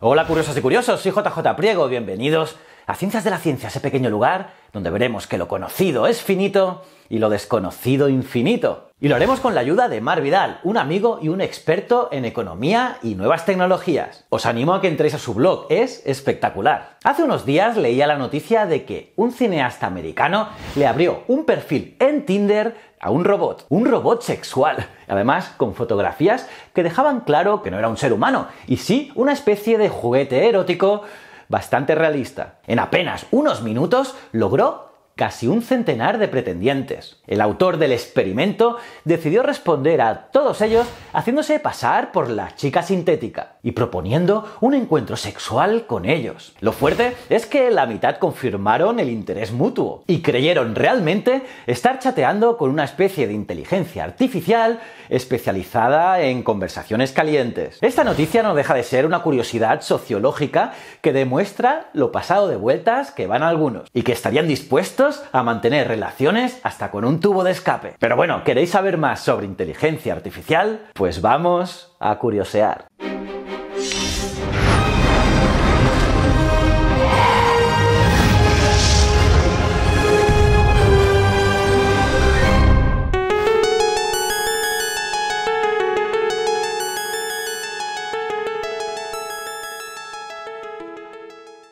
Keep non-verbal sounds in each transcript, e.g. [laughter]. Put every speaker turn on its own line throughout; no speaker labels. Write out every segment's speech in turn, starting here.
Hola curiosos y curiosos, soy JJ Priego, bienvenidos a Ciencias de la Ciencia, ese pequeño lugar donde veremos que lo conocido es finito y lo desconocido infinito. Y lo haremos con la ayuda de Mar Vidal, un amigo y un experto en economía y nuevas tecnologías. Os animo a que entréis a su blog, es espectacular. Hace unos días leía la noticia de que un cineasta americano le abrió un perfil en Tinder a un robot, un robot sexual, además con fotografías que dejaban claro que no era un ser humano, y sí una especie de juguete erótico bastante realista. En apenas unos minutos logró casi un centenar de pretendientes. El autor del experimento decidió responder a todos ellos haciéndose pasar por la chica sintética y proponiendo un encuentro sexual con ellos. Lo fuerte es que la mitad confirmaron el interés mutuo y creyeron realmente estar chateando con una especie de inteligencia artificial especializada en conversaciones calientes. Esta noticia no deja de ser una curiosidad sociológica que demuestra lo pasado de vueltas que van algunos y que estarían dispuestos a mantener relaciones hasta con un tubo de escape. Pero bueno, ¿queréis saber más sobre inteligencia artificial? Pues vamos a curiosear.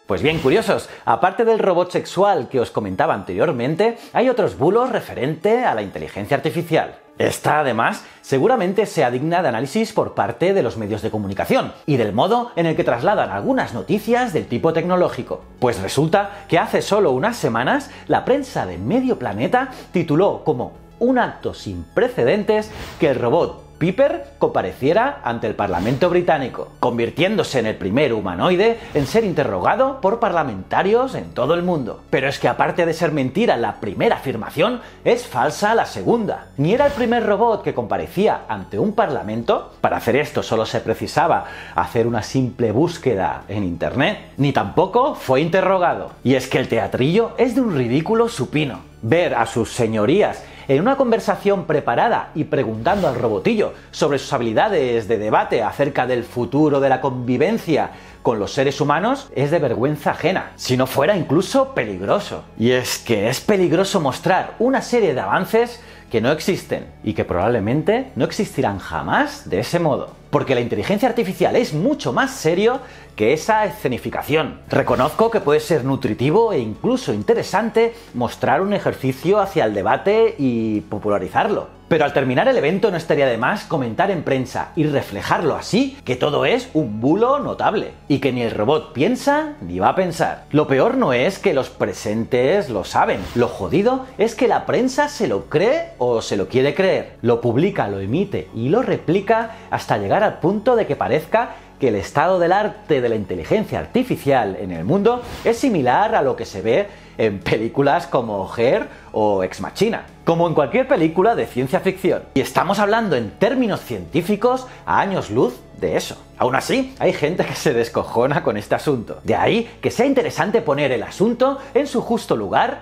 Pues bien, curiosos, aparte del robot sexual que os comentaba anteriormente, hay otros bulos referente a la inteligencia artificial. Esta, además, seguramente sea digna de análisis por parte de los medios de comunicación y del modo en el que trasladan algunas noticias del tipo tecnológico. Pues resulta que hace solo unas semanas la prensa de medio planeta tituló como un acto sin precedentes que el robot Piper compareciera ante el Parlamento británico, convirtiéndose en el primer humanoide en ser interrogado por parlamentarios en todo el mundo. Pero es que aparte de ser mentira la primera afirmación, es falsa la segunda. Ni era el primer robot que comparecía ante un parlamento, para hacer esto solo se precisaba hacer una simple búsqueda en internet, ni tampoco fue interrogado. Y es que el teatrillo es de un ridículo supino. Ver a sus señorías en una conversación preparada y preguntando al robotillo sobre sus habilidades de debate acerca del futuro de la convivencia con los seres humanos es de vergüenza ajena, si no fuera incluso peligroso. Y es que es peligroso mostrar una serie de avances que no existen y que probablemente no existirán jamás de ese modo. Porque la inteligencia artificial es mucho más serio que esa escenificación. Reconozco que puede ser nutritivo e incluso interesante mostrar un ejercicio hacia el debate y popularizarlo. Pero al terminar el evento no estaría de más comentar en prensa y reflejarlo así que todo es un bulo notable y que ni el robot piensa ni va a pensar. Lo peor no es que los presentes lo saben, lo jodido es que la prensa se lo cree o se lo quiere creer, lo publica, lo emite y lo replica hasta llegar al punto de que parezca que el estado del arte de la inteligencia artificial en el mundo es similar a lo que se ve en películas como Her o Ex Machina, como en cualquier película de ciencia ficción. Y estamos hablando en términos científicos a años luz de eso. Aún así, hay gente que se descojona con este asunto. De ahí que sea interesante poner el asunto en su justo lugar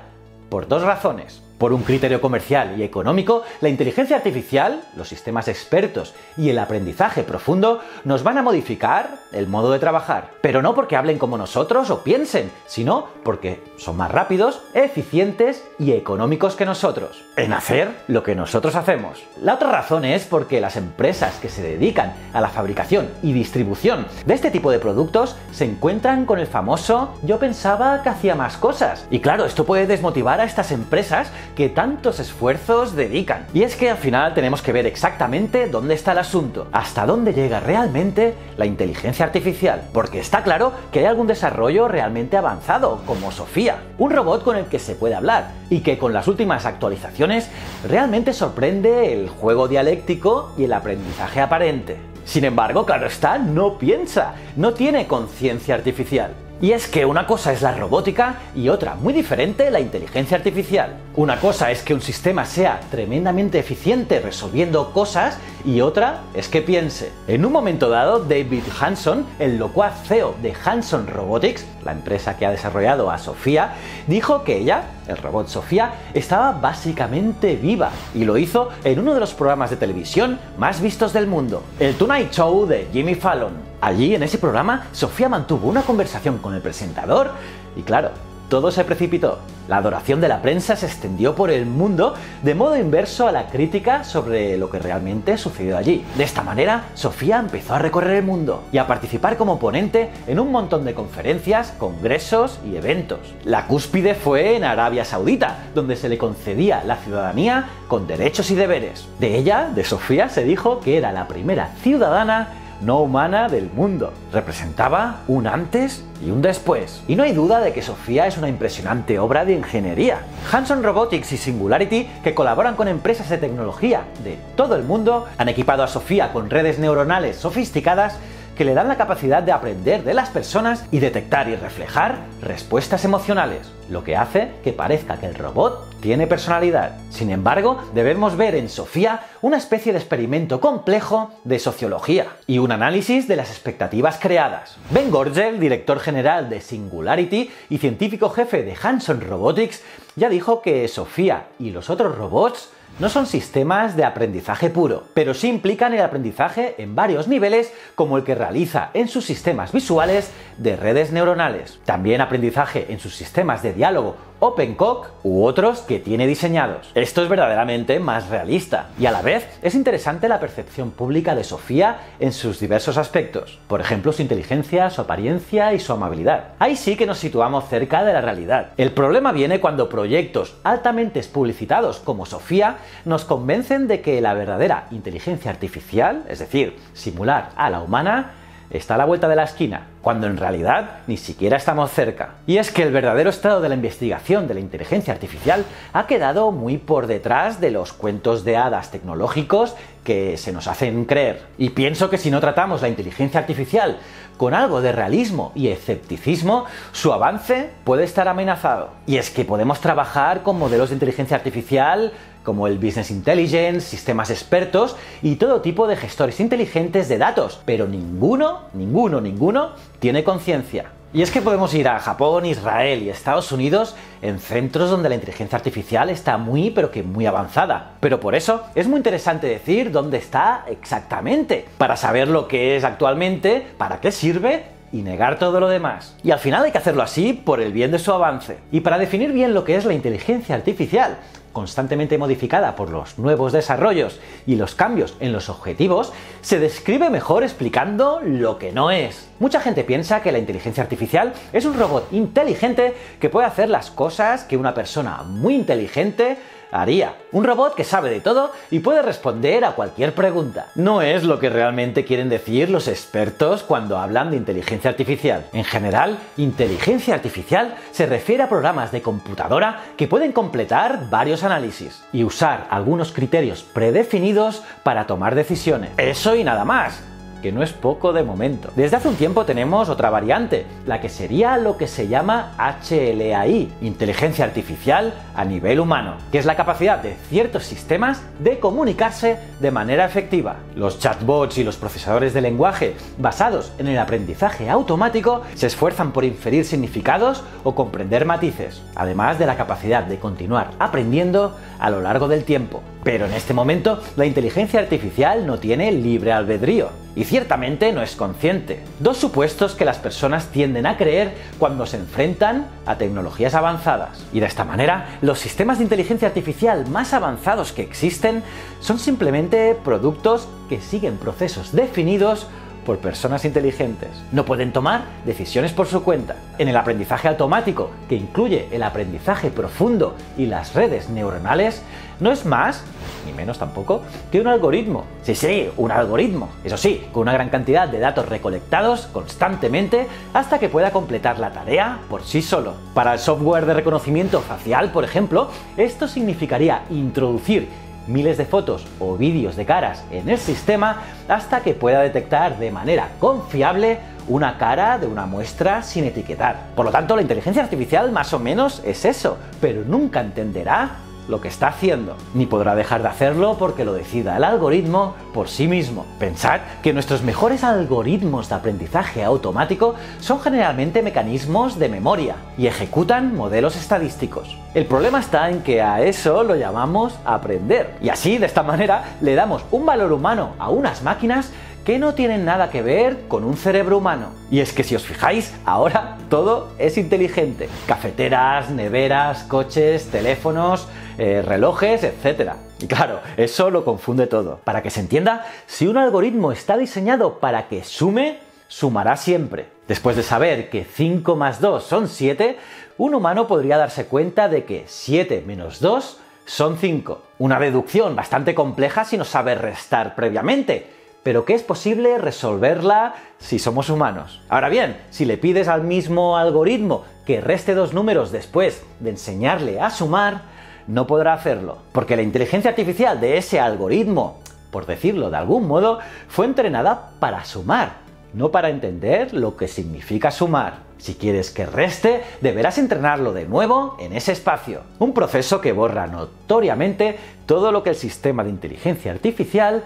por dos razones. Por un criterio comercial y económico, la inteligencia artificial, los sistemas expertos y el aprendizaje profundo nos van a modificar el modo de trabajar. Pero no porque hablen como nosotros o piensen, sino porque son más rápidos, eficientes y económicos que nosotros en hacer lo que nosotros hacemos. La otra razón es porque las empresas que se dedican a la fabricación y distribución de este tipo de productos se encuentran con el famoso yo pensaba que hacía más cosas. Y claro, esto puede desmotivar a estas empresas que tantos esfuerzos dedican. Y es que al final tenemos que ver exactamente dónde está el asunto, hasta dónde llega realmente la inteligencia artificial, porque está claro que hay algún desarrollo realmente avanzado, como Sofía, un robot con el que se puede hablar y que con las últimas actualizaciones realmente sorprende el juego dialéctico y el aprendizaje aparente. Sin embargo, claro está, no piensa, no tiene conciencia artificial. Y es que una cosa es la robótica y otra, muy diferente, la inteligencia artificial. Una cosa es que un sistema sea tremendamente eficiente resolviendo cosas y otra es que piense. En un momento dado, David Hanson, el locuaz CEO de Hanson Robotics, la empresa que ha desarrollado a Sofía, dijo que ella, el robot Sofía, estaba básicamente viva y lo hizo en uno de los programas de televisión más vistos del mundo, el Tonight Show de Jimmy Fallon. Allí, en ese programa, Sofía mantuvo una conversación con el presentador y claro, todo se precipitó. La adoración de la prensa se extendió por el mundo de modo inverso a la crítica sobre lo que realmente sucedió allí. De esta manera, Sofía empezó a recorrer el mundo y a participar como ponente en un montón de conferencias, congresos y eventos. La cúspide fue en Arabia Saudita, donde se le concedía la ciudadanía con derechos y deberes. De ella, de Sofía, se dijo que era la primera ciudadana no humana del mundo. Representaba un antes y un después. Y no hay duda de que Sofía es una impresionante obra de ingeniería. Hanson Robotics y Singularity, que colaboran con empresas de tecnología de todo el mundo, han equipado a Sofía con redes neuronales sofisticadas que le dan la capacidad de aprender de las personas y detectar y reflejar respuestas emocionales, lo que hace que parezca que el robot tiene personalidad. Sin embargo, debemos ver en Sofía una especie de experimento complejo de sociología y un análisis de las expectativas creadas. Ben Gorgel, director general de Singularity y científico jefe de Hanson Robotics, ya dijo que Sofía y los otros robots no son sistemas de aprendizaje puro, pero sí implican el aprendizaje en varios niveles como el que realiza en sus sistemas visuales de redes neuronales. También aprendizaje en sus sistemas de diálogo OpenCock u otros que tiene diseñados. Esto es verdaderamente más realista y a la vez es interesante la percepción pública de Sofía en sus diversos aspectos, por ejemplo su inteligencia, su apariencia y su amabilidad. Ahí sí que nos situamos cerca de la realidad. El problema viene cuando proyectos altamente publicitados como Sofía nos convencen de que la verdadera inteligencia artificial, es decir, simular a la humana, está a la vuelta de la esquina, cuando en realidad ni siquiera estamos cerca. Y es que el verdadero estado de la investigación de la inteligencia artificial ha quedado muy por detrás de los cuentos de hadas tecnológicos que se nos hacen creer. Y pienso que si no tratamos la inteligencia artificial con algo de realismo y escepticismo, su avance puede estar amenazado. Y es que podemos trabajar con modelos de inteligencia artificial como el Business Intelligence, sistemas expertos y todo tipo de gestores inteligentes de datos, pero ninguno, ninguno, ninguno tiene conciencia. Y es que podemos ir a Japón, Israel y Estados Unidos en centros donde la inteligencia artificial está muy pero que muy avanzada. Pero por eso es muy interesante decir dónde está exactamente, para saber lo que es actualmente, para qué sirve y negar todo lo demás. Y al final hay que hacerlo así por el bien de su avance. Y para definir bien lo que es la inteligencia artificial, constantemente modificada por los nuevos desarrollos y los cambios en los objetivos, se describe mejor explicando lo que no es. Mucha gente piensa que la inteligencia artificial es un robot inteligente que puede hacer las cosas que una persona muy inteligente haría. Un robot que sabe de todo y puede responder a cualquier pregunta. No es lo que realmente quieren decir los expertos cuando hablan de inteligencia artificial. En general, inteligencia artificial se refiere a programas de computadora que pueden completar varios análisis y usar algunos criterios predefinidos para tomar decisiones. Eso y nada más que no es poco de momento. Desde hace un tiempo tenemos otra variante, la que sería lo que se llama HLAI, inteligencia artificial a nivel humano, que es la capacidad de ciertos sistemas de comunicarse de manera efectiva. Los chatbots y los procesadores de lenguaje basados en el aprendizaje automático se esfuerzan por inferir significados o comprender matices, además de la capacidad de continuar aprendiendo a lo largo del tiempo. Pero en este momento la inteligencia artificial no tiene libre albedrío y ciertamente no es consciente. Dos supuestos que las personas tienden a creer cuando se enfrentan a tecnologías avanzadas. Y de esta manera, los sistemas de inteligencia artificial más avanzados que existen son simplemente productos que siguen procesos definidos por personas inteligentes. No pueden tomar decisiones por su cuenta. En el aprendizaje automático, que incluye el aprendizaje profundo y las redes neuronales, no es más, ni menos tampoco, que un algoritmo. Sí, sí, un algoritmo. Eso sí, con una gran cantidad de datos recolectados constantemente hasta que pueda completar la tarea por sí solo. Para el software de reconocimiento facial, por ejemplo, esto significaría introducir miles de fotos o vídeos de caras en el sistema hasta que pueda detectar de manera confiable una cara de una muestra sin etiquetar. Por lo tanto, la inteligencia artificial más o menos es eso, pero nunca entenderá lo que está haciendo, ni podrá dejar de hacerlo porque lo decida el algoritmo por sí mismo. Pensad que nuestros mejores algoritmos de aprendizaje automático son generalmente mecanismos de memoria y ejecutan modelos estadísticos. El problema está en que a eso lo llamamos aprender. Y así, de esta manera, le damos un valor humano a unas máquinas que no tienen nada que ver con un cerebro humano. Y es que si os fijáis, ahora todo es inteligente. Cafeteras, neveras, coches, teléfonos, eh, relojes, etc. Y claro, eso lo confunde todo. Para que se entienda, si un algoritmo está diseñado para que sume, sumará siempre. Después de saber que 5 más 2 son 7, un humano podría darse cuenta de que 7 menos 2 son 5. Una deducción bastante compleja si no sabe restar previamente, pero que es posible resolverla si somos humanos. Ahora bien, si le pides al mismo algoritmo que reste dos números después de enseñarle a sumar, no podrá hacerlo, porque la inteligencia artificial de ese algoritmo, por decirlo de algún modo, fue entrenada para sumar, no para entender lo que significa sumar. Si quieres que reste, deberás entrenarlo de nuevo en ese espacio. Un proceso que borra notoriamente todo lo que el sistema de inteligencia artificial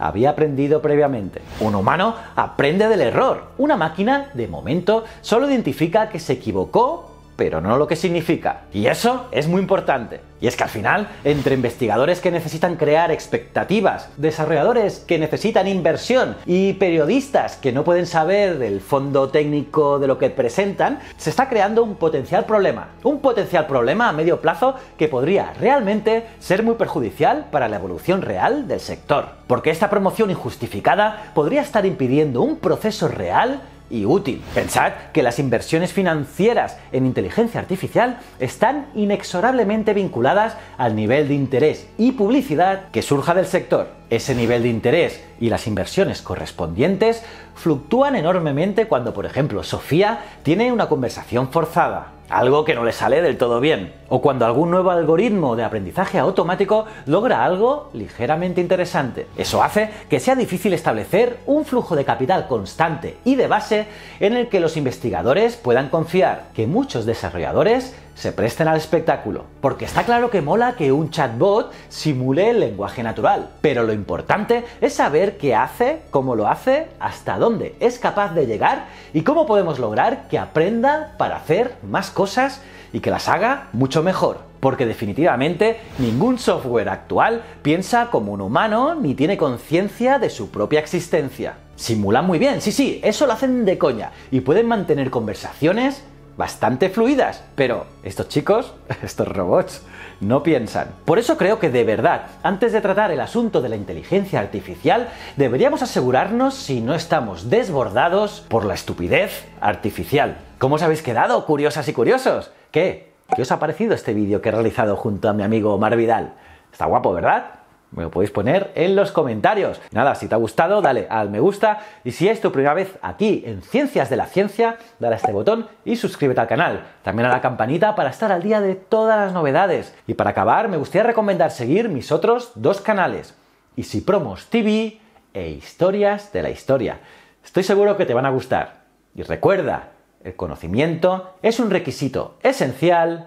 había aprendido previamente. Un humano aprende del error. Una máquina, de momento, solo identifica que se equivocó pero no lo que significa. Y eso es muy importante. Y es que al final, entre investigadores que necesitan crear expectativas, desarrolladores que necesitan inversión y periodistas que no pueden saber el fondo técnico de lo que presentan, se está creando un potencial problema. Un potencial problema a medio plazo que podría realmente ser muy perjudicial para la evolución real del sector. Porque esta promoción injustificada podría estar impidiendo un proceso real y útil. Pensad que las inversiones financieras en inteligencia artificial están inexorablemente vinculadas al nivel de interés y publicidad que surja del sector. Ese nivel de interés y las inversiones correspondientes fluctúan enormemente cuando, por ejemplo, Sofía tiene una conversación forzada algo que no le sale del todo bien, o cuando algún nuevo algoritmo de aprendizaje automático logra algo ligeramente interesante. Eso hace que sea difícil establecer un flujo de capital constante y de base en el que los investigadores puedan confiar, que muchos desarrolladores se presten al espectáculo. Porque está claro que mola que un chatbot simule el lenguaje natural, pero lo importante es saber qué hace, cómo lo hace, hasta dónde es capaz de llegar y cómo podemos lograr que aprenda para hacer más cosas y que las haga mucho mejor. Porque definitivamente ningún software actual piensa como un humano ni tiene conciencia de su propia existencia. Simulan muy bien, sí, sí, eso lo hacen de coña y pueden mantener conversaciones bastante fluidas, pero estos chicos, [laughs] estos robots, no piensan. Por eso creo que de verdad, antes de tratar el asunto de la inteligencia artificial, deberíamos asegurarnos si no estamos desbordados por la estupidez artificial. ¿Cómo os habéis quedado, curiosas y curiosos? ¿Qué? ¿Qué os ha parecido este vídeo que he realizado junto a mi amigo Omar Vidal? Está guapo, ¿verdad? Me lo podéis poner en los comentarios. Nada, si te ha gustado, dale al me gusta. Y si es tu primera vez aquí en Ciencias de la Ciencia, dale a este botón y suscríbete al canal. También a la campanita para estar al día de todas las novedades. Y para acabar, me gustaría recomendar seguir mis otros dos canales. Easy Promos TV e Historias de la Historia. Estoy seguro que te van a gustar. Y recuerda, el conocimiento es un requisito esencial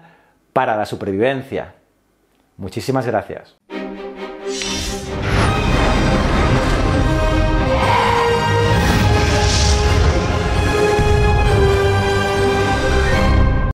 para la supervivencia. Muchísimas gracias.